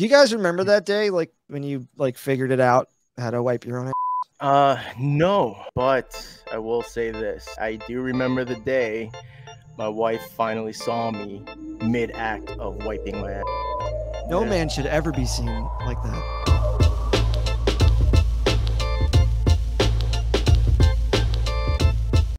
Do you guys remember that day, like when you like figured it out how to wipe your own? Ass? Uh, no, but I will say this: I do remember the day my wife finally saw me mid-act of wiping my ass. No man should ever be seen like that.